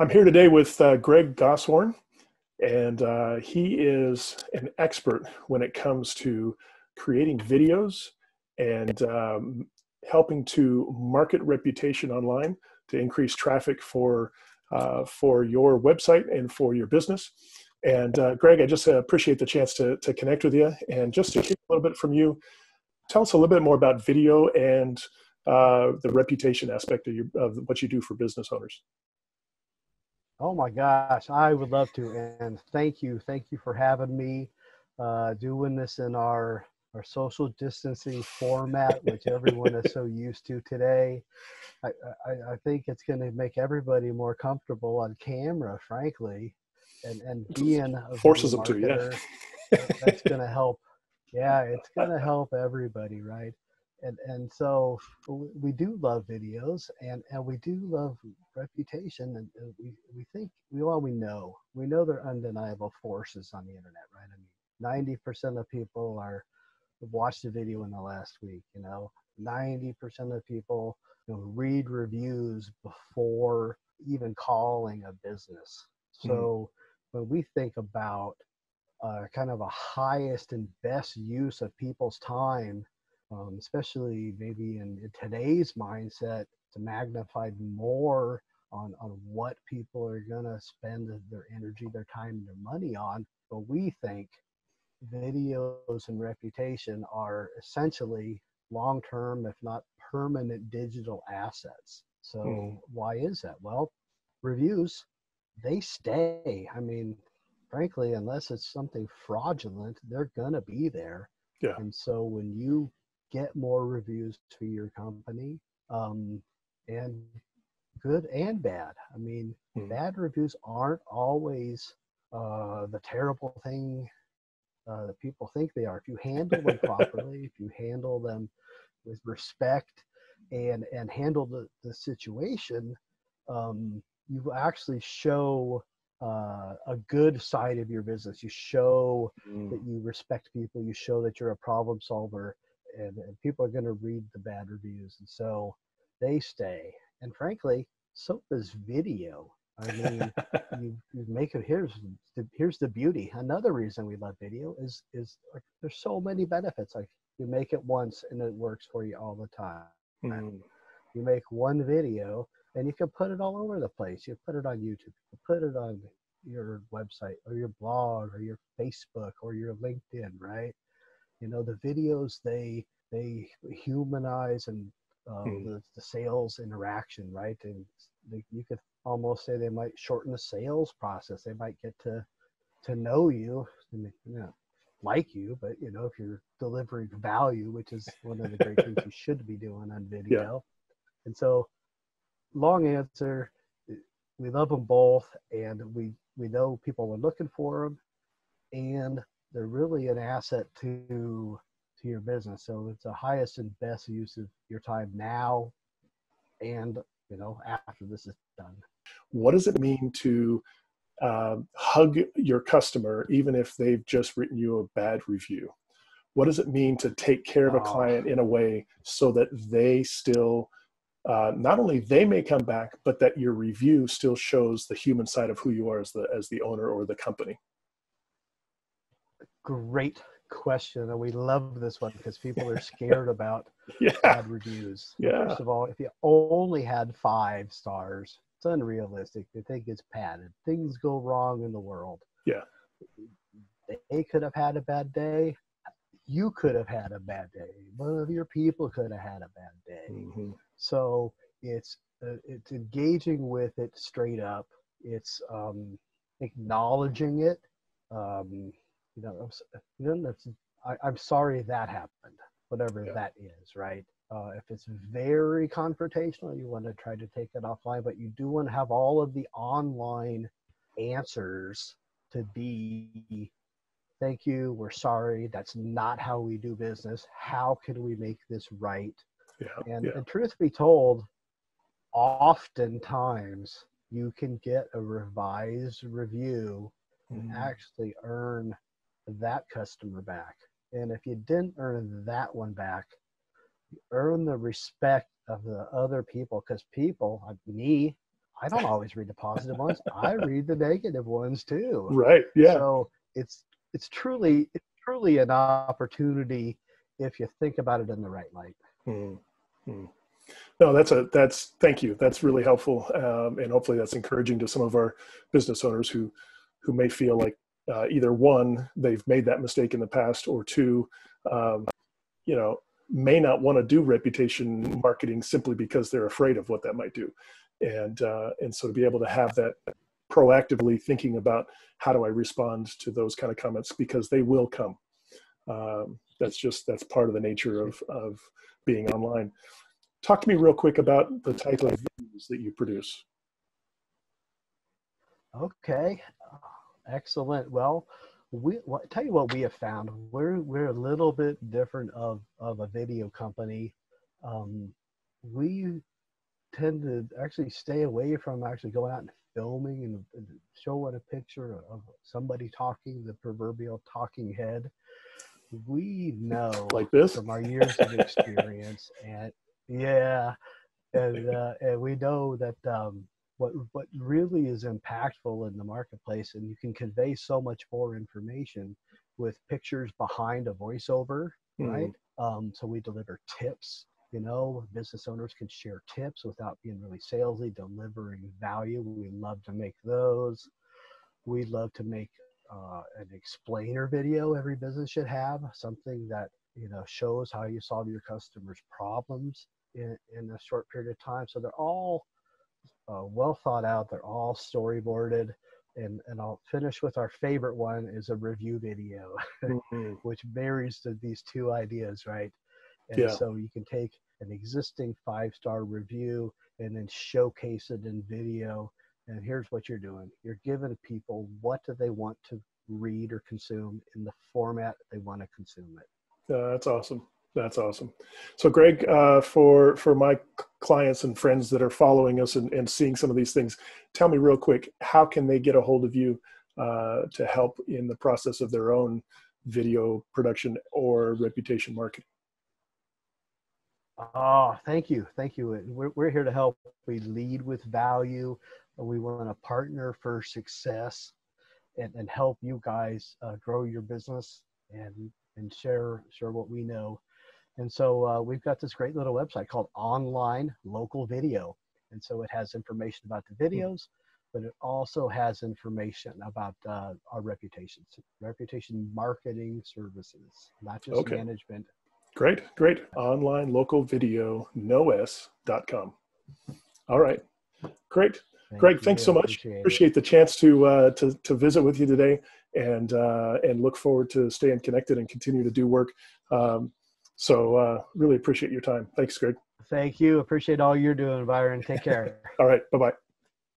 I'm here today with uh, Greg Goshorn, and uh, he is an expert when it comes to creating videos and um, helping to market reputation online to increase traffic for uh, for your website and for your business. And uh, Greg, I just appreciate the chance to to connect with you and just to hear a little bit from you. Tell us a little bit more about video and uh, the reputation aspect of, your, of what you do for business owners. Oh my gosh, I would love to. And thank you. Thank you for having me uh, doing this in our, our social distancing format, which everyone is so used to today. I, I, I think it's going to make everybody more comfortable on camera, frankly, and, and being forces them to, yeah. that's going to help. Yeah, it's going to help everybody, right? And and so we do love videos and and we do love reputation and we we think we all we know we know they're undeniable forces on the internet right i mean 90% of people are watched a video in the last week you know 90% of people you know, read reviews before even calling a business hmm. so mm-hmm. when we think about uh, kind of a highest and best use of people's time um, especially maybe in, today's mindset to magnify more on, on what people are going to spend their energy, their time, their money on. But we think videos and reputation are essentially long term, if not permanent digital assets. So, mm. why is that? Well, reviews, they stay. I mean, frankly, unless it's something fraudulent, they're going to be there. Yeah. And so when you get more reviews to your company um, and good and bad. I mean mm-hmm. bad reviews aren't always uh, the terrible thing uh, that people think they are. If you handle them properly if you handle them with respect and and handle the, the situation um, you actually show uh, a good side of your business. You show mm. that you respect people. You show that you're a problem solver and, and people are going to read the bad reviews and so they stay. And frankly so does video. I mean you, you make it here's the here's the beauty. Another reason we love video is is like, there's so many benefits. Like you make it once and it works for you all the time. Mm. you make one video and you can put it all over the place. You put it on youtube you put it on your website or your blog or your facebook or your linkedin right you know the videos they they humanize and uh, mm. the, the sales interaction right and they, you could almost say they might shorten the sales process they might get to to know you and you know, like you but you know if you're delivering value which is one of the great things you should be doing on video yeah. and so long answer we love them both and we we know people are looking for them and they're really an asset to to your business. So it's the highest and best use of your time now and you know after this is done. What does it mean to uh, hug your customer even if they've just written you a bad review? What does it mean to take care of a client in a way so that they still uh, not only they may come back, but that your review still shows the human side of who you are as the as the owner or the company? Great question and we love this one because people are scared about yeah. bad reviews. Yeah. first of all if you only had five stars it's unrealistic they think it's padded. Things go wrong in the world. Yeah. They could have had a bad day. You could have had a bad day. One of your people could have had a bad day. Mm-hmm. so it's uh, it's engaging with it straight up. It's um, acknowledging it um, you know, know I, am sorry that happened, whatever yeah. that is, right? Uh, if it's very confrontational, you want to try to take it offline, but you do want to have all of the online answers to be thank you, we're sorry, that's not how we do business. How can we make this right? Yeah, and, yeah. and truth be told, oftentimes you can get a revised review and mm-hmm. actually earn that customer back. And if you didn't earn that one back, you earn the respect of the other people because people, like me, I don't always read the positive ones. I read the negative ones too. Right. Yeah. So it's it's truly it's truly an opportunity if you think about it in the right light. Mm-hmm. No, that's a that's thank you. That's really helpful, um, and hopefully that's encouraging to some of our business owners who who may feel like uh, either one they've made that mistake in the past, or two, um, you know, may not want to do reputation marketing simply because they're afraid of what that might do, and uh, and so to be able to have that proactively thinking about how do I respond to those kind of comments because they will come. Um, that's just that's part of the nature of of being online. Talk to me real quick about the type of videos that you produce. Okay, excellent. Well, we well, tell you what we have found. We're we're a little bit different of of a video company. Um, we tend to actually stay away from actually going out and filming and, and showing a picture of somebody talking, the proverbial talking head. We know like this from our years of experience and yeah, and uh, and we know that um, what what really is impactful in the marketplace, and you can convey so much more information with pictures behind a voiceover, mm-hmm. right? Um, so we deliver tips. You know, business owners can share tips without being really salesy, delivering value. We love to make those. We love to make uh, an explainer video. Every business should have something that you know shows how you solve your customers' problems in, in a short period of time. So they're all uh, well thought out. They're all storyboarded. And, and I'll finish with our favorite one is a review video, mm-hmm. which marries the, these two ideas, right? And yeah. so you can take an existing five star review and then showcase it in video. And here's what you're doing you're giving people what do they want to read or consume in the format they want to consume it. That's awesome. That's awesome. So, Greg, uh, for for my clients and friends that are following us and, and seeing some of these things, tell me real quick, how can they get a hold of you uh, to help in the process of their own video production or reputation marketing? Oh, thank you, thank you. We're we're here to help. We lead with value. We want to partner for success, and and help you guys uh, grow your business and and share share what we know and so uh, we've got this great little website called Online Local Video. And so it has information about the hmm. videos, but it also has information about uh, our reputation, reputation marketing services, not just okay. management. Great, great. Online local video, noes.com. All right, great. Thank Greg, you. thanks so much. Appreciate, Appreciate the chance to, uh, to to visit with you today, and uh, and look forward to staying connected and continue to do work. Um, so uh, really appreciate your time. Thanks, Greg. Thank you. Appreciate all you're doing, Byron. Take care. all right. Bye bye.